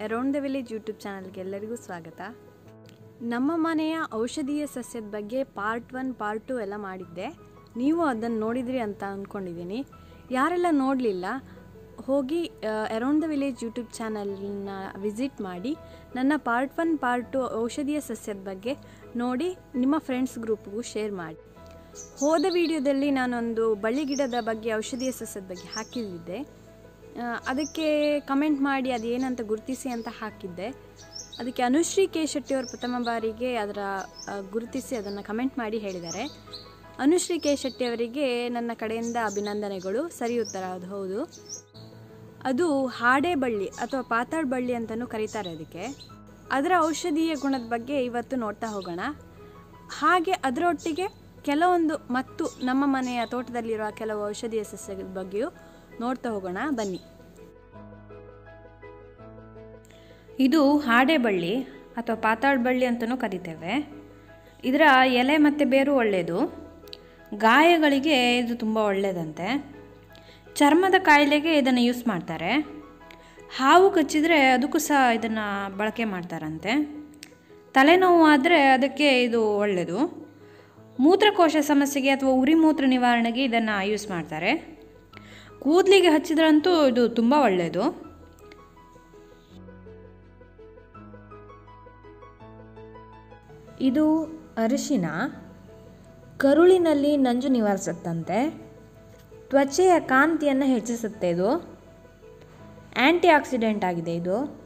Around the village YouTube ಚಾನಲ್ಗೆ ಎಲ್ಲರಿಗೂ ಸ್ವಾಗತ. ನಮ್ಮ ಮನೆಯ ಔಷಧೀಯ ಸಸ್ಯದ ಬಗ್ಗೆ ಪಾರ್ಟ್ ಒನ್ ಪಾರ್ಟ್ ಟು ಎಲ್ಲ ಮಾಡಿದ್ದೆ. ನೀವು ಅದನ್ನು ನೋಡಿದ್ರಿ ಅಂತ ಅಂದ್ಕೊಂಡಿದ್ದೀನಿ ಯಾರೆಲ್ಲ ನೋಡಲಿಲ್ಲ ಹೋಗಿ ಅರೌಂಡ್ ದ ವಿಲೇಜ್ ಯೂಟ್ಯೂಬ್ ಚಾನಲ್ನ ವಿಸಿಟ್ ಮಾಡಿ ನನ್ನ ಪಾರ್ಟ್ ಒನ್ ಪಾರ್ಟ್ ಟು ಔಷಧೀಯ ಸಸ್ಯದ ಬಗ್ಗೆ ನೋಡಿ ನಿಮ್ಮ ಫ್ರೆಂಡ್ಸ್ ಗ್ರೂಪ್ಗೂ ಶೇರ್ ಮಾಡಿ. ಹೋದ ವಿಡಿಯೋದಲ್ಲಿ ನಾನೊಂದು ಬಳ್ಳಿ ಗಿಡದ ಬಗ್ಗೆ ಔಷಧೀಯ ಸಸ್ಯದ ಬಗ್ಗೆ ಹಾಕಿದ್ದೆ. ಆ, ಅದಕ್ಕೆ ಕಮೆಂಟ್ ಮಾಡಿ ಅದು ಏನಂತ ಗುರುತಿಸಿ ಅಂತ ಹಾಕಿದ್ದೆ. ಅದಕ್ಕೆ ಅನುಶ್ರೀ ಕೆ ಶೆಟ್ಟಿಯವರು ಪ್ರಥಮ ಬಾರಿಗೆ ಅದರ ಗುರುತಿಸಿ ಅದನ್ನು ಕಮೆಂಟ್ ಮಾಡಿ ಹೇಳಿದ್ದಾರೆ. ಅನುಶ್ರೀ ಕೆ ಶೆಟ್ಟಿಯವರಿಗೆ ನನ್ನ ಕಡೆಯಿಂದ ಅಭಿನಂದನೆಗಳು. ಸರಿ ಉತ್ತರ ಅದು, ಹೌದು. ಅದು ಹಾಡೆ ಬಳ್ಳಿ ಅಥವಾ ಪಾತಾಳ್ ಬಳ್ಳಿ ಅಂತಲೂ ಕರೀತಾರೆ ಅದಕ್ಕೆ. ಅದರ ಔಷಧೀಯ ಗುಣದ ಬಗ್ಗೆ ಇವತ್ತು ನೋಡ್ತಾ ಹೋಗೋಣ. ಹಾಗೆ ಅದರೊಟ್ಟಿಗೆ ಕೆಲವೊಂದು ಮತ್ತು ನಮ್ಮ ಮನೆಯ ತೋಟದಲ್ಲಿರುವ ಕೆಲವು ಔಷಧೀಯ ಸಸ್ಯಗಳ ಬಗ್ಗೆಯೂ ನೋಡ್ತಾ ಹೋಗೋಣ, ಬನ್ನಿ. ಇದು ಹಾಡೆ ಬಳ್ಳಿ ಅಥವಾ ಪಾತಾಳ ಬಳ್ಳಿ ಅಂತಲೂ ಕರಿತೇವೆ. ಇದರ ಎಲೆ ಮತ್ತು ಬೇರು ಒಳ್ಳೆಯದು ಗಾಯಗಳಿಗೆ ಇದು ತುಂಬ ಒಳ್ಳೆಯದಂತೆ ಚರ್ಮದ ಕಾಯಿಲೆಗೆ ಇದನ್ನು ಯೂಸ್ ಮಾಡ್ತಾರೆ. ಹಾವು ಕಚ್ಚಿದರೆ ಅದಕ್ಕೂ ಸಹ ಇದನ್ನು ಬಳಕೆ ಮಾಡ್ತಾರಂತೆ. ತಲೆನೋವು ಆದರೆ ಅದಕ್ಕೆ ಇದು ಒಳ್ಳೆಯದು ಮೂತ್ರಕೋಶ ಸಮಸ್ಯೆಗೆ ಅಥವಾ ಉರಿ ಮೂತ್ರ ನಿವಾರಣೆಗೆ ಇದನ್ನು ಯೂಸ್ ಮಾಡ್ತಾರೆ. ಕೂದಲಿಗೆ ಹಚ್ಚಿದ್ರಂತೂ ಇದು ತುಂಬ ಒಳ್ಳೆಯದು ಇದು ಅರಿಶಿನ. ಕರುಳಿನಲ್ಲಿ ನಂಜು ನಿವಾರಿಸುತ್ತಂತೆ. ತ್ವಚೆಯ ಕಾಂತಿಯನ್ನು ಹೆಚ್ಚಿಸುತ್ತೆ ಇದು. ಆ್ಯಂಟಿ ಆಕ್ಸಿಡೆಂಟ್ ಆಗಿದೆ ಇದು.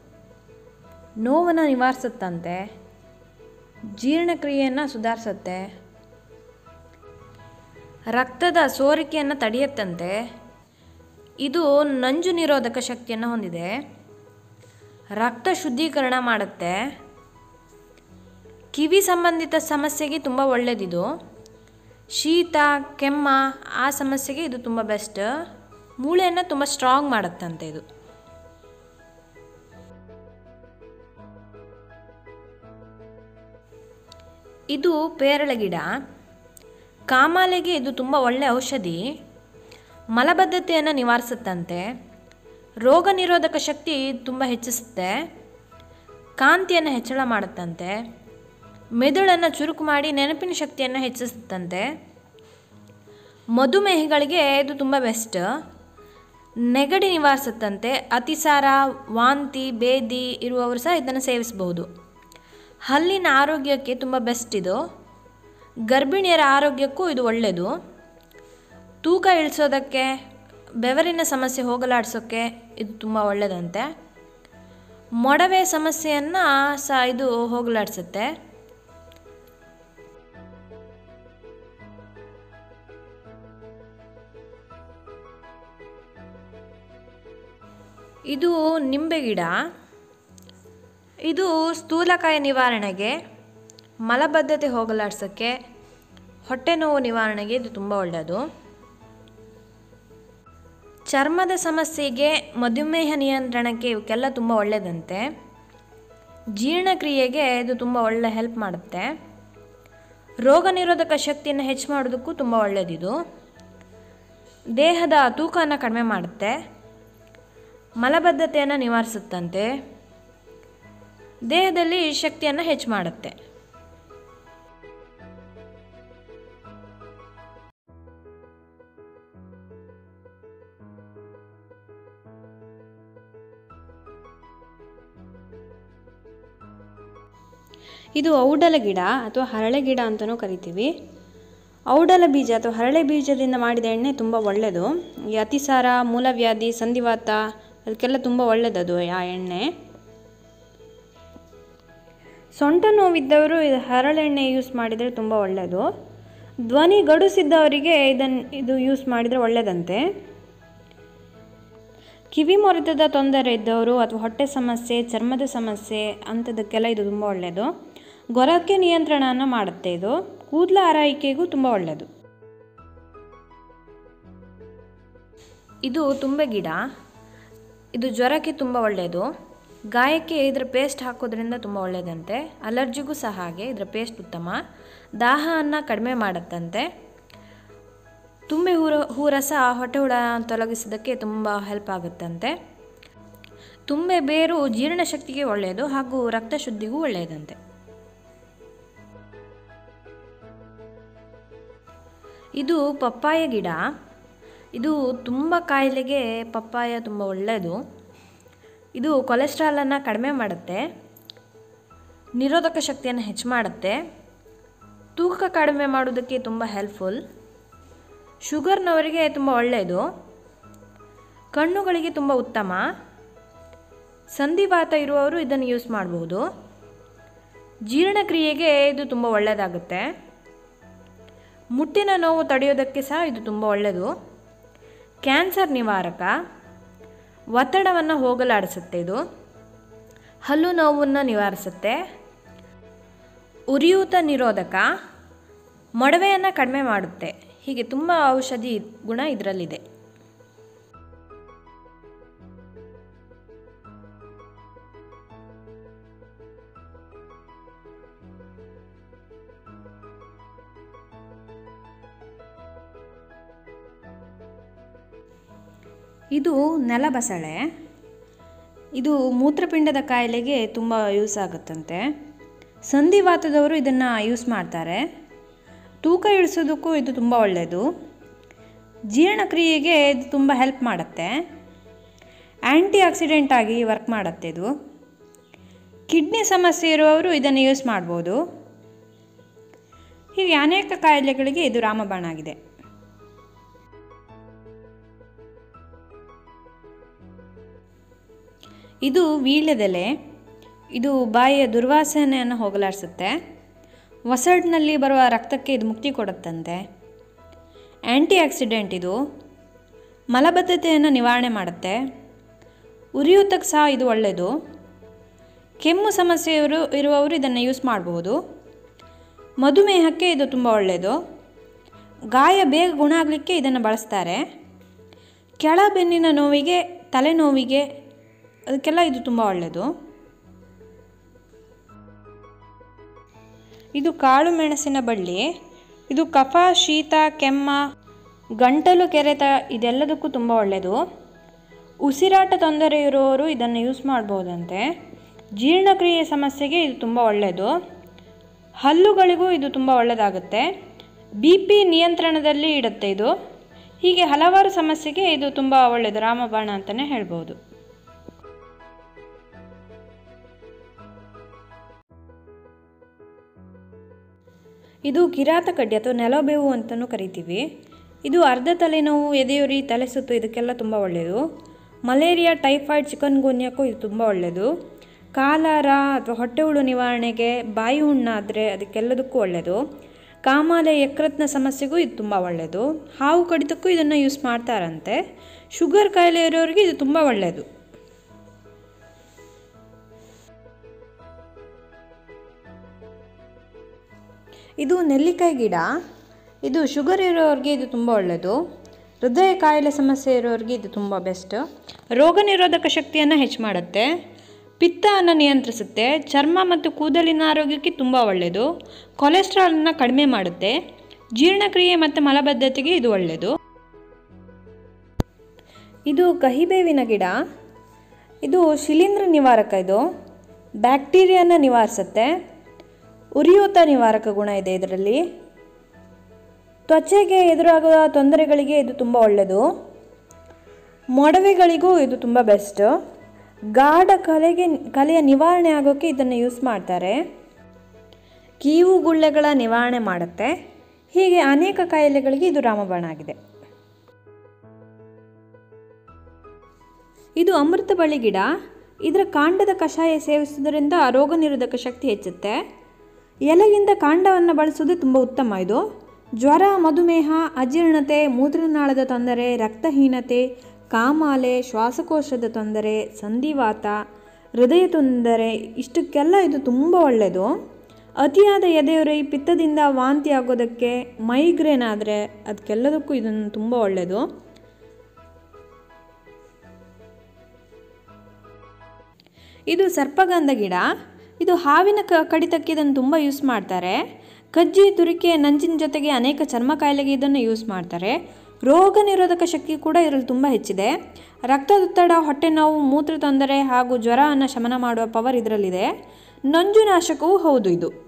ನೋವನ್ನು ನಿವಾರಿಸುತ್ತಂತೆ. ಜೀರ್ಣಕ್ರಿಯೆಯನ್ನು ಸುಧಾರಿಸುತ್ತೆ. ರಕ್ತದ ಸೋರಿಕೆಯನ್ನು ತಡೆಯುತ್ತಂತೆ. ಇದು ನಂಜು ನಿರೋಧಕ ಶಕ್ತಿಯನ್ನು ಹೊಂದಿದೆ. ರಕ್ತ ಶುದ್ಧೀಕರಣ ಮಾಡುತ್ತೆ. ಕಿವಿ ಸಂಬಂಧಿತ ಸಮಸ್ಯೆಗೆ ತುಂಬ ಒಳ್ಳೆಯದಿದು ಶೀತ, ಕೆಮ್ಮ, ಆ ಸಮಸ್ಯೆಗೆ ಇದು ತುಂಬ ಬೆಸ್ಟ್ ಮೂಳೆಯನ್ನು ತುಂಬ ಸ್ಟ್ರಾಂಗ್ ಮಾಡುತ್ತಂತೆ ಇದು. ಇದು ಪೇರಳೆ ಗಿಡ. ಕಾಮಾಲೆಗೆ ಇದು ತುಂಬ ಒಳ್ಳೆಯ ಔಷಧಿ. ಮಲಬದ್ಧತೆಯನ್ನು ನಿವಾರಿಸುತ್ತಂತೆ, ರೋಗ ನಿರೋಧಕ ಶಕ್ತಿ ತುಂಬ ಹೆಚ್ಚಿಸುತ್ತೆ, ಕಾಂತಿಯನ್ನು ಹೆಚ್ಚಳ ಮಾಡುತ್ತಂತೆ, ಮೆದುಳನ್ನು ಚುರುಕು ಮಾಡಿ ನೆನಪಿನ ಶಕ್ತಿಯನ್ನು ಹೆಚ್ಚಿಸುತ್ತಂತೆ. ಮಧುಮೇಹಿಗಳಿಗೆ ಇದು ತುಂಬ ಬೆಸ್ಟ್. ನೆಗಡಿ ನಿವಾರಿಸುತ್ತಂತೆ, ಅತಿಸಾರ, ವಾಂತಿ, ಬೇದಿ ಇರುವವರು ಸಹ ಇದನ್ನು ಸೇವಿಸಬಹುದು. ಹಲ್ಲಿನ ಆರೋಗ್ಯಕ್ಕೆ ತುಂಬ ಬೆಸ್ಟ್ ಇದು. ಗರ್ಭಿಣಿಯರ ಆರೋಗ್ಯಕ್ಕೂ ಇದು ಒಳ್ಳೆಯದು. ತೂಕ ಇಳಿಸೋದಕ್ಕೆ, ಬೆವರಿನ ಸಮಸ್ಯೆ ಹೋಗಲಾಡಿಸೋಕ್ಕೆ ಇದು ತುಂಬ ಒಳ್ಳೆಯದಂತೆ ಮೊಡವೆ ಸಮಸ್ಯೆಯನ್ನು ಸಹ ಇದು ಹೋಗಲಾಡಿಸುತ್ತೆ. ಇದು ನಿಂಬೆ ಗಿಡ. ಇದು ಸ್ಥೂಲಕಾಯ ನಿವಾರಣೆಗೆ, ಮಲಬದ್ಧತೆ ಹೋಗಲಾಡ್ಸೋಕ್ಕೆ, ಹೊಟ್ಟೆ ನೋವು ನಿವಾರಣೆಗೆ ಇದು ತುಂಬ ಒಳ್ಳೆಯದು ಚರ್ಮದ ಸಮಸ್ಯೆಗೆ ಮಧುಮೇಹ ನಿಯಂತ್ರಣಕ್ಕೆ ಇವಕ್ಕೆಲ್ಲ ತುಂಬ ಒಳ್ಳೆಯದಂತೆ. ಜೀರ್ಣಕ್ರಿಯೆಗೆ ಇದು ತುಂಬ ಒಳ್ಳೆ ಹೆಲ್ಪ್ ಮಾಡುತ್ತೆ. ರೋಗ ನಿರೋಧಕ ಶಕ್ತಿಯನ್ನು ಹೆಚ್ಚು ಮಾಡೋದಕ್ಕೂ ತುಂಬ ಒಳ್ಳೆಯದಿದು. ದೇಹದ ತೂಕವನ್ನು ಕಡಿಮೆ ಮಾಡುತ್ತೆ. ಮಲಬದ್ಧತೆಯನ್ನು ನಿವಾರಿಸುತ್ತಂತೆ. ದೇಹದಲ್ಲಿ ಶಕ್ತಿಯನ್ನು ಹೆಚ್ಚು ಮಾಡುತ್ತೆ. ಇದು ಔಡಲ ಗಿಡ ಅಥವಾ ಹರಳೆ ಗಿಡ ಅಂತಲೂ ಕರಿತೀವಿ. ಔಡಲ ಬೀಜ ಅಥವಾ ಹರಳೆ ಬೀಜದಿಂದ ಮಾಡಿದ ಎಣ್ಣೆ ತುಂಬ ಒಳ್ಳೆಯದು ಈ ಅತಿಸಾರ, ಮೂಲವ್ಯಾಧಿ, ಸಂಧಿವಾತ ಅದಕ್ಕೆಲ್ಲ ತುಂಬ ಒಳ್ಳೆಯದದು ಆ ಎಣ್ಣೆ. ಸೊಂಟ ನೋವಿದ್ದವರು ಇದು ಹರಳೆಣ್ಣೆ ಯೂಸ್ ಮಾಡಿದರೆ ತುಂಬ ಒಳ್ಳೆಯದು ಧ್ವನಿ ಗಡುಸಿದ್ದವರಿಗೆ ಇದನ್ನು ಇದು ಯೂಸ್ ಮಾಡಿದರೆ ಒಳ್ಳೆಯದಂತೆ ಕಿವಿ ಮೊರೆತದ ತೊಂದರೆ ಇದ್ದವರು ಅಥವಾ ಹೊಟ್ಟೆ ಸಮಸ್ಯೆ, ಚರ್ಮದ ಸಮಸ್ಯೆ ಅಂಥದಕ್ಕೆಲ್ಲ ಇದು ತುಂಬ ಒಳ್ಳೆಯದು ಗೊರಕೆ ನಿಯಂತ್ರಣವನ್ನು ಮಾಡುತ್ತೆ ಇದು. ಕೂದಲ ಆರೈಕೆಗೂ ತುಂಬ ಒಳ್ಳೆಯದು ಇದು ತುಂಬೆ ಗಿಡ. ಇದು ಜ್ವರಕ್ಕೆ ತುಂಬ ಒಳ್ಳೆಯದು ಗಾಯಕ್ಕೆ ಇದರ ಪೇಸ್ಟ್ ಹಾಕೋದ್ರಿಂದ ತುಂಬ ಒಳ್ಳೆಯದಂತೆ ಅಲರ್ಜಿಗೂ ಸಹ ಹಾಗೆ, ಇದರ ಪೇಸ್ಟ್ ಉತ್ತಮ. ದಾಹವನ್ನು ಕಡಿಮೆ ಮಾಡುತ್ತಂತೆ. ತುಂಬೆ ಹೂರ, ಹೂರಸ ಹೊಟ್ಟೆ ಹುಳ ತೊಲಗಿಸೋದಕ್ಕೆ ತುಂಬ ಹೆಲ್ಪ್ ಆಗುತ್ತಂತೆ. ತುಂಬೆ ಬೇರು ಜೀರ್ಣಶಕ್ತಿಗೆ ಒಳ್ಳೆಯದು ಹಾಗೂ ರಕ್ತ ಶುದ್ಧಿಗೂ ಒಳ್ಳೆಯದಂತೆ ಇದು ಪಪ್ಪಾಯ ಗಿಡ. ಇದು ತುಂಬ ಕಾಯಿಲೆಗೆ ಪಪ್ಪಾಯ ತುಂಬ ಒಳ್ಳೆಯದು ಇದು ಕೊಲೆಸ್ಟ್ರಾಲನ್ನು ಕಡಿಮೆ ಮಾಡುತ್ತೆ. ನಿರೋಧಕ ಶಕ್ತಿಯನ್ನು ಹೆಚ್ಚು ಮಾಡುತ್ತೆ. ತೂಕ ಕಡಿಮೆ ಮಾಡೋದಕ್ಕೆ ತುಂಬ ಹೆಲ್ಪ್ಫುಲ್ ಶುಗರ್ನವರಿಗೆ ತುಂಬ ಒಳ್ಳೆಯದು ಕಣ್ಣುಗಳಿಗೆ ತುಂಬ ಉತ್ತಮ. ಸಂಧಿವಾತ ಇರುವವರು ಇದನ್ನು ಯೂಸ್ ಮಾಡಬಹುದು ಜೀರ್ಣಕ್ರಿಯೆಗೆ ಇದು ತುಂಬ ಒಳ್ಳೆಯದಾಗುತ್ತೆ ಮುಟ್ಟಿನ ನೋವು ತಡೆಯೋದಕ್ಕೆ ಸಹ ಇದು ತುಂಬ ಒಳ್ಳೆಯದು ಕ್ಯಾನ್ಸರ್ ನಿವಾರಕ. ಒತ್ತಡವನ್ನು ಹೋಗಲಾಡಿಸುತ್ತೆ ಇದು. ಹಲ್ಲು ನೋವನ್ನು ನಿವಾರಿಸುತ್ತೆ. ಉರಿಯೂತ ನಿರೋಧಕ. ಮೊಡವೆಯನ್ನು ಕಡಿಮೆ ಮಾಡುತ್ತೆ. ಹೀಗೆ ತುಂಬ ಔಷಧಿ ಗುಣ ಇದರಲ್ಲಿದೆ. ಇದು ನೆಲಬಸಳೆ. ಇದು ಮೂತ್ರಪಿಂಡದ ಕಾಯಿಲೆಗೆ ತುಂಬ ಯೂಸ್ ಆಗುತ್ತಂತೆ. ಸಂಧಿವಾತದವರು ಇದನ್ನು ಯೂಸ್ ಮಾಡ್ತಾರೆ. ತೂಕ ಇಳಿಸೋದಕ್ಕೂ ಇದು ತುಂಬ ಒಳ್ಳೆಯದು ಜೀರ್ಣಕ್ರಿಯೆಗೆ ಇದು ತುಂಬ ಹೆಲ್ಪ್ ಮಾಡುತ್ತೆ. ಆ್ಯಂಟಿ ಆಕ್ಸಿಡೆಂಟ್ ಆಗಿ ವರ್ಕ್ ಮಾಡುತ್ತೆ ಇದು. ಕಿಡ್ನಿ ಸಮಸ್ಯೆ ಇರುವವರು ಇದನ್ನು ಯೂಸ್ ಮಾಡ್ಬೋದು. ಹೀಗೆ ಅನೇಕ ಕಾಯಿಲೆಗಳಿಗೆ ಇದು ರಾಮಬಾಣ ಆಗಿದೆ. ಇದು ವೀಳ್ಯದೆಲೆ. ಇದು ಬಾಯಿಯ ದುರ್ವಾಸನೆಯನ್ನು ಹೋಗಲಾಡಿಸುತ್ತೆ. ಒಸಡಿನಲ್ಲಿ ಬರುವ ರಕ್ತಕ್ಕೆ ಇದು ಮುಕ್ತಿ ಕೊಡುತ್ತಂತೆ. ಆ್ಯಂಟಿ ಆಕ್ಸಿಡೆಂಟ್ ಇದು. ಮಲಬದ್ಧತೆಯನ್ನು ನಿವಾರಣೆ ಮಾಡುತ್ತೆ. ಉರಿಯೂತಕ್ಕೆ ಸಹ ಇದು ಒಳ್ಳೆಯದು. ಕೆಮ್ಮು ಸಮಸ್ಯೆ ಇರು ಇರುವವರು ಇದನ್ನು ಯೂಸ್ ಮಾಡಬಹುದು. ಮಧುಮೇಹಕ್ಕೆ ಇದು ತುಂಬ ಒಳ್ಳೆಯದು. ಗಾಯ ಬೇಗ ಗುಣ ಆಗಲಿಕ್ಕೆ ಇದನ್ನು ಬಳಸ್ತಾರೆ. ಕೆಳ ಬೆನ್ನಿನ ನೋವಿಗೆ, ತಲೆನೋವಿಗೆ ಅದಕ್ಕೆಲ್ಲ ಇದು ತುಂಬ ಒಳ್ಳೆಯದು ಇದು ಕಾಳು ಮೆಣಸಿನ ಬಳ್ಳಿ, ಇದು ಕಫ, ಶೀತ, ಕೆಮ್ಮ, ಗಂಟಲು ಕೆರೆತ, ಇದೆಲ್ಲದಕ್ಕೂ ತುಂಬ ಒಳ್ಳೆಯದು ಉಸಿರಾಟ ತೊಂದರೆ ಇರುವವರು ಇದನ್ನು ಯೂಸ್ ಮಾಡ್ಬೋದಂತೆ. ಜೀರ್ಣಕ್ರಿಯೆ ಸಮಸ್ಯೆಗೆ ಇದು ತುಂಬ ಒಳ್ಳೆಯದು ಹಲ್ಲುಗಳಿಗೂ ಇದು ತುಂಬ ಒಳ್ಳೆಯದಾಗುತ್ತೆ ಬಿ ಪಿ ನಿಯಂತ್ರಣದಲ್ಲಿ ಇಡುತ್ತೆ ಇದು. ಹೀಗೆ ಹಲವಾರು ಸಮಸ್ಯೆಗೆ ಇದು ತುಂಬ ಒಳ್ಳೆಯದು ರಾಮಬಾಣ ಅಂತಲೇ ಹೇಳ್ಬೋದು. ಇದು ಕಿರಾತ ಕಡ್ಡಿ ಅಥವಾ ನೆಲಬೇವು ಅಂತಲೂ ಕರಿತೀವಿ. ಇದು ಅರ್ಧ ತಲೆನೋವು, ಎದೆಯುರಿ, ತಲೆ ಸುತ್ತು ಇದಕ್ಕೆಲ್ಲ ತುಂಬ ಒಳ್ಳೆಯದು ಮಲೇರಿಯಾ, ಟೈಫಾಯ್ಡ್, ಚಿಕನ್ ಗುನ್ಯಕ್ಕೂ ಇದು ತುಂಬ ಒಳ್ಳೆಯದು ಕಾಲಾರ ಅಥವಾ ಹೊಟ್ಟೆ ಹುಳು ನಿವಾರಣೆಗೆ ಬಾಯಿ ಹುಣ್ಣಾದರೆ ಅದಕ್ಕೆಲ್ಲದಕ್ಕೂ ಒಳ್ಳೆಯದು ಕಾಮಾಲೆ ಯಕೃತ್ನ ಸಮಸ್ಯೆಗೂ ಇದು ತುಂಬ ಒಳ್ಳೆಯದು ಹಾವು ಕಡಿತಕ್ಕೂ ಇದನ್ನು ಯೂಸ್ ಮಾಡ್ತಾರಂತೆ. ಶುಗರ್ ಕಾಯಿಲೆ ಇರೋರಿಗೆ ಇದು ತುಂಬ ಒಳ್ಳೆಯದು ಇದು ನೆಲ್ಲಿಕಾಯಿ ಗಿಡ. ಇದು ಶುಗರ್ ಇರೋರಿಗೆ ಇದು ತುಂಬ ಒಳ್ಳೆಯದು ಹೃದಯ ಕಾಯಿಲೆ ಸಮಸ್ಯೆ ಇರೋರಿಗೆ ಇದು ತುಂಬ ಬೆಸ್ಟ್. ರೋಗ ನಿರೋಧಕ ಶಕ್ತಿಯನ್ನು ಹೆಚ್ಚು ಮಾಡುತ್ತೆ. ಪಿತ್ತವನ್ನು ನಿಯಂತ್ರಿಸುತ್ತೆ. ಚರ್ಮ ಮತ್ತು ಕೂದಲಿನ ಆರೋಗ್ಯಕ್ಕೆ ತುಂಬ ಒಳ್ಳೆಯದು ಕೊಲೆಸ್ಟ್ರಾಲನ್ನು ಕಡಿಮೆ ಮಾಡುತ್ತೆ. ಜೀರ್ಣಕ್ರಿಯೆ ಮತ್ತು ಮಲಬದ್ಧತೆಗೆ ಇದು ಒಳ್ಳೆಯದು ಇದು ಕಹಿಬೇವಿನ ಗಿಡ. ಇದು ಶಿಲೀಂಧ್ರ ನಿವಾರಕ ಇದು. ಬ್ಯಾಕ್ಟೀರಿಯಾನ ನಿವಾರಿಸುತ್ತೆ. ಉರಿಯೂತ ನಿವಾರಕ ಗುಣ ಇದೆ ಇದರಲ್ಲಿ. ತ್ವಚೆಗೆ ಎದುರಾಗುವ ತೊಂದರೆಗಳಿಗೆ ಇದು ತುಂಬ ಒಳ್ಳೆಯದು. ಮೊಡವೆಗಳಿಗೂ ಇದು ತುಂಬ ಬೆಸ್ಟ್. ಗಾಢ ಕಲೆಗೆ, ಕಲೆಯ ನಿವಾರಣೆ ಆಗೋಕ್ಕೆ ಇದನ್ನು ಯೂಸ್ ಮಾಡ್ತಾರೆ. ಕೀವು ಗುಳ್ಳೆಗಳ ನಿವಾರಣೆ ಮಾಡುತ್ತೆ. ಹೀಗೆ ಅನೇಕ ಕಾಯಿಲೆಗಳಿಗೆ ಇದು ರಾಮಬಾಣ ಆಗಿದೆ. ಇದು ಅಮೃತ ಬಳ್ಳಿ ಗಿಡ. ಇದರ ಕಾಂಡದ ಕಷಾಯ ಸೇವಿಸುವುದರಿಂದ ರೋಗ ನಿರೋಧಕ ಶಕ್ತಿ ಹೆಚ್ಚುತ್ತೆ. ಎಲೆಗಿಂತ ಕಾಂಡವನ್ನು ಬಳಸೋದು ತುಂಬ ಉತ್ತಮ ಇದು. ಜ್ವರ, ಮಧುಮೇಹ, ಅಜೀರ್ಣತೆ, ಮೂತ್ರನಾಳದ ತೊಂದರೆ, ರಕ್ತಹೀನತೆ, ಕಾಮಾಲೆ, ಶ್ವಾಸಕೋಶದ ತೊಂದರೆ, ಸಂಧಿವಾತ, ಹೃದಯ ತೊಂದರೆ, ಇಷ್ಟಕ್ಕೆಲ್ಲ ಇದು ತುಂಬ ಒಳ್ಳೆಯದು ಅತಿಯಾದ ಎದೆಯುರಿ ಪಿತ್ತದಿಂದ ವಾಂತಿ ಆಗೋದಕ್ಕೆ ಮೈಗ್ರೇನ್ ಆದರೆ ಅದಕ್ಕೆಲ್ಲದಕ್ಕೂ ಇದನ್ನು ತುಂಬ ಒಳ್ಳೆಯದು ಇದು ಸರ್ಪಗಂಧ ಗಿಡ. ಇದು ಹಾವಿನ ಕ ಕಡಿತಕ್ಕೆ ಇದನ್ನು ತುಂಬ ಯೂಸ್ ಮಾಡ್ತಾರೆ. ಕಜ್ಜಿ ತುರಿಕೆ ನಂಜಿನ ಜೊತೆಗೆ ಅನೇಕ ಚರ್ಮ ಕಾಯಿಲೆಗೆ ಇದನ್ನು ಯೂಸ್ ಮಾಡ್ತಾರೆ. ರೋಗ ನಿರೋಧಕ ಶಕ್ತಿ ಕೂಡ ಇದರಲ್ಲಿ ತುಂಬ ಹೆಚ್ಚಿದೆ. ರಕ್ತದೊತ್ತಡ, ಹೊಟ್ಟೆ ನೋವು, ಮೂತ್ರ ತೊಂದರೆ ಹಾಗೂ ಜ್ವರವನ್ನು ಶಮನ ಮಾಡುವ ಪವರ್ ಇದರಲ್ಲಿದೆ. ನಂಜುನಾಶಕವೂ ಹೌದು ಇದು.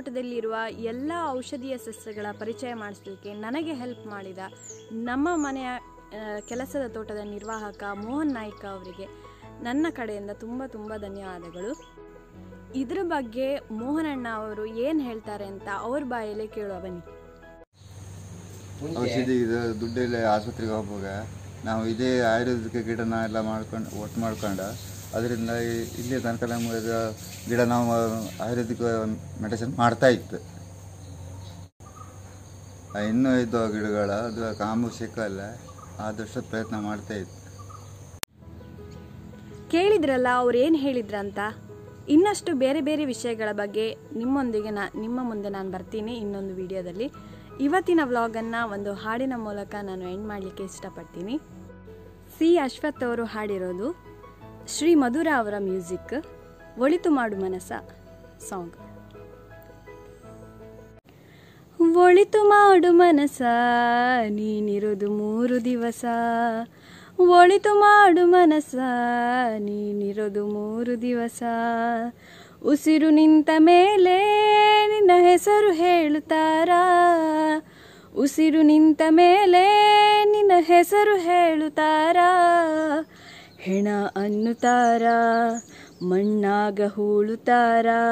ತೋಟದಲ್ಲಿರುವ ಎಲ್ಲ ಔಷಧೀಯ ಸಸ್ಯಗಳ ಪರಿಚಯ ಮಾಡಿಸಲಿಕ್ಕೆ ನನಗೆ ಹೆಲ್ಪ್ ಮಾಡಿದ ನಮ್ಮ ಮನೆಯ ಕೆಲಸದ ತೋಟದ ನಿರ್ವಾಹಕ ಮೋಹನ್ ನಾಯ್ಕ ಅವರಿಗೆ ನನ್ನ ಕಡೆಯಿಂದ ತುಂಬ ತುಂಬ ಧನ್ಯವಾದಗಳು. ಇದ್ರ ಬಗ್ಗೆ ಮೋಹನಣ್ಣ ಅವರು ಏನು ಹೇಳ್ತಾರೆ ಅಂತ ಅವ್ರ ಬಾಯಲ್ಲಿ ಕೇಳುವ ಬನ್ನಿ. ಔಷಧಿ ಇದು ದುಡ್ಡೆಲ್ಲ ಆಸ್ಪತ್ರೆಗೆ ಹೋಗುವಾಗ ನಾವು ಇದೇ ಆಯುರ್ವೇದಿಕ ಗಿಡನ ಎಲ್ಲ ಮಾಡ್ಕೊಂಡು, ಒಟ್ಟು ಮಾಡ್ಕೊಂಡು ಅದರಿಂದ ಇಲ್ಲಿ ತನಕ ನಮಗೆ ಗಿಡ ನಾವು ಆಯುರ್ವೇದಿಕ ಮೆಡಿಸಿನ್ ಮಾಡ್ತಾ ಇತ್ತು. ಇನ್ನೂ ಇದ್ದವು ಗಿಡಗಳು, ಅದು ಕಾಂಬು ಸಿಕ್ಕಲ್ಲ ಆದಷ್ಟು ಪ್ರಯತ್ನ ಮಾಡ್ತಾ ಇತ್ತು. ಕೇಳಿದ್ರಲ್ಲ, ಅವ್ರು ಏನು ಹೇಳಿದ್ರಂತ ಇನ್ನಷ್ಟು ಬೇರೆ ಬೇರೆ ವಿಷಯಗಳ ಬಗ್ಗೆ ನಿಮ್ಮೊಂದಿಗೆ ನಾ, ನಿಮ್ಮ ಮುಂದೆ ನಾನು ಬರ್ತೀನಿ ಇನ್ನೊಂದು ವಿಡಿಯೋದಲ್ಲಿ. ಇವತ್ತಿನ ವ್ಲಾಗನ್ನು ಒಂದು ಹಾಡಿನ ಮೂಲಕ ನಾನು ಎಂಡ್ ಮಾಡಲಿಕ್ಕೆ ಇಷ್ಟಪಡ್ತೀನಿ. ಸಿ ಅಶ್ವಥ್ ಅವರು ಹಾಡಿರೋದು ಶ್ರೀ ಮಧುರ ಅವರ ಮ್ಯೂಸಿಕ್, ಒಳಿತು ಮಾಡು ಮನಸ ಸಾಂಗ್. ಒಳಿತು ಮಾಡು ಮನಸ ನೀನಿರೋದು ಮೂರು ದಿವಸ. ಒಳಿತು ಮಾಡು ಮನಸ ನೀನಿರೋದು ಮೂರು ದಿವಸ. ಉಸಿರು ನಿಂತ ಮೇಲೆ ನಿನ್ನ ಹೆಸರು ಹೇಳುತ್ತಾರ? ಉಸಿರು ನಿಂತ ಮೇಲೆ ನಿನ್ನ ಹೆಸರು ಹೇಳುತ್ತಾರಾ? ಹೆಣ ಅನ್ನುತ್ತಾರ, ಮಣ್ಣಾಗ ಹೂಳುತ್ತಾರಾ,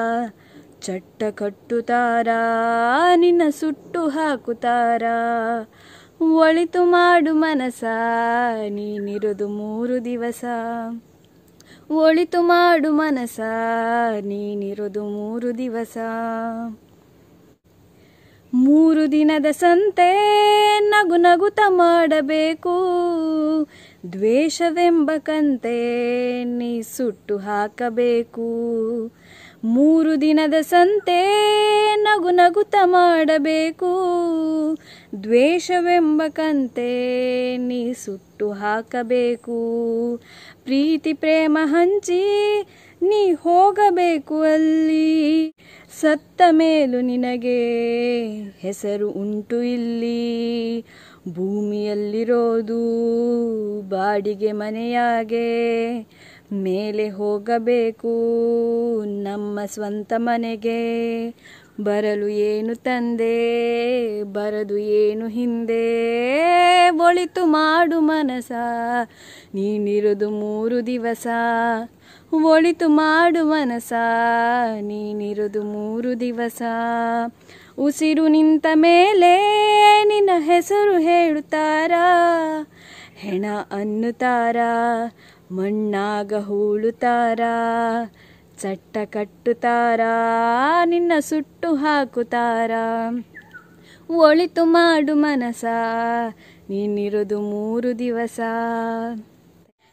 ಚಟ್ಟ ಕಟ್ಟುತ್ತಾರಾ, ನಿನ್ನ ಸುಟ್ಟು ಹಾಕುತ್ತಾರಾ. ಒಳಿತು ಮಾಡು ಮನಸ ನೀನಿರೋದು ಮೂರು ದಿವಸ. ಒಳಿತು ಮಾಡು ಮನಸ ನೀನಿರೋದು ಮೂರು ದಿವಸ. ಮೂರು ದಿನದ ಸಂತೆ ನಗು ನಗುತ ಮಾಡಬೇಕು. ದ್ವೇಷವೆಂಬ ಕಂತೆ ನೀ ಸುಟ್ಟು ಹಾಕಬೇಕು. ಮೂರು ದಿನದ ಸಂತೆ ನಗು ನಗುತ ಮಾಡಬೇಕು. ದ್ವೇಷವೆಂಬ ಕಂತೆ ನೀ ಸುಟ್ಟು ಹಾಕಬೇಕು. ಪ್ರೀತಿ ಪ್ರೇಮ ಹಂಚಿ ನೀ ಹೋಗಬೇಕು ಅಲ್ಲಿ. ಸತ್ತ ಮೇಲೂ ನಿನಗೆ ಹೆಸರು ಉಂಟು ಇಲ್ಲಿ. ಭೂಮಿಯಲ್ಲಿರೋದು ಬಾಡಿಗೆ ಮನೆಯಾಗೆ ಮೇಲೆ ಹೋಗಬೇಕು ನಮ್ಮ ಸ್ವಂತ ಮನೆಗೆ. ಬರಲು ಏನು ತಂದೆ, ಬರದು ಏನು ಹಿಂದೆ? ಒಳಿತು ಮಾಡು ಮನಸ, ನೀನಿರೋದು ಮೂರು ದಿವಸ. ಒಳಿತು ಮಾಡು ಮನಸ, ನೀನಿರೋದು ಮೂರು ದಿವಸ. ಉಸಿರು ನಿಂತ ಮೇಲೆ ನಿನ್ನ ಹೆಸರು ಹೇಳುತ್ತಾರ? ಹೆಣ ಅನ್ನುತ್ತಾರ? ಮಣ್ಣಾಗ ಹೂಳುತ್ತಾರ? ಚಟ್ಟ ಕಟ್ಟುತ್ತಾರ? ನಿನ್ನ ಸುಟ್ಟು ಹಾಕುತ್ತಾರ? ಒಳಿತು ಮಾಡು ಮನಸ ನೀನಿರೋದು ಮೂರು ದಿವಸ.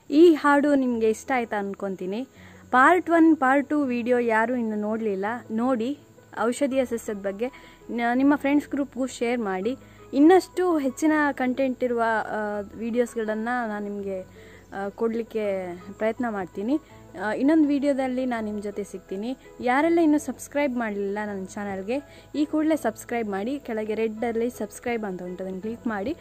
ಈ ಹಾಡು ನಿಮಗೆ ಇಷ್ಟ ಆಯ್ತಾ ಅನ್ಕೊತೀನಿ. Part one, part two video ಯಾರೂ ಇನ್ನು ನೋಡಲಿಲ್ಲ. ನೋಡಿ ಔಷಧೀಯ ಸಸ್ಯದ ಬಗ್ಗೆ ನಿಮ್ಮ ಫ್ರೆಂಡ್ಸ್ ಗ್ರೂಪ್ಗೂ ಶೇರ್ ಮಾಡಿ. ಇನ್ನಷ್ಟು ಹೆಚ್ಚಿನ ಕಂಟೆಂಟ್ ಇರುವ ವೀಡಿಯೋಸ್ಗಳನ್ನು ನಾನು ನಿಮಗೆ ಕೊಡಲಿಕ್ಕೆ ಪ್ರಯತ್ನ ಮಾಡ್ತೀನಿ. ಇನ್ನೊಂದು ವಿಡಿಯೋದಲ್ಲಿ ನಾನು ನಿಮ್ಮ ಜೊತೆ ಸಿಗ್ತೀನಿ. ಯಾರೆಲ್ಲ ಇನ್ನೂ ಸಬ್ಸ್ಕ್ರೈಬ್ ಮಾಡಲಿಲ್ಲ ನನ್ನ ಚಾನಲ್ಗೆ ಈ ಕೂಡಲೇ ಸಬ್ಸ್ಕ್ರೈಬ್ ಮಾಡಿ, ಕೆಳಗೆ ರೆಡ್ಡಲ್ಲಿ ಸಬ್ಸ್ಕ್ರೈಬ್ ಅಂತ ಉಂಟು ಅದನ್ನು ಕ್ಲಿಕ್ ಮಾಡಿ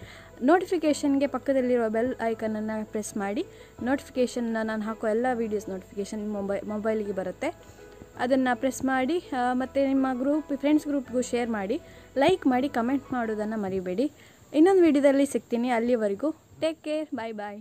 ನೋಟಿಫಿಕೇಷನ್ಗೆ ಪಕ್ಕದಲ್ಲಿರುವ ಬೆಲ್ ಐಕನನ್ನು ಪ್ರೆಸ್ ಮಾಡಿ. ನೋಟಿಫಿಕೇಷನ್ನ ನಾನು ಹಾಕೋ ಎಲ್ಲ ವೀಡಿಯೋಸ್ ನೋಟಿಫಿಕೇಷನ್ ಮೊಬೈ ಮೊಬೈಲಿಗೆ ಬರುತ್ತೆ. ಅದನ್ನು ಪ್ರೆಸ್ ಮಾಡಿ ಮತ್ತು ನಿಮ್ಮ ಗ್ರೂಪ್ ಫ್ರೆಂಡ್ಸ್ ಗ್ರೂಪ್ಗೂ ಶೇರ್ ಮಾಡಿ ಲೈಕ್ ಮಾಡಿ ಕಮೆಂಟ್ ಮಾಡೋದನ್ನು ಮರಿಬೇಡಿ. ಇನ್ನೊಂದು ವಿಡಿಯೋದಲ್ಲಿ ಸಿಗ್ತೀನಿ, ಅಲ್ಲಿವರೆಗೂ ಟೇಕ್ ಕೇರ್ ಬಾಯ್ ಬಾಯ್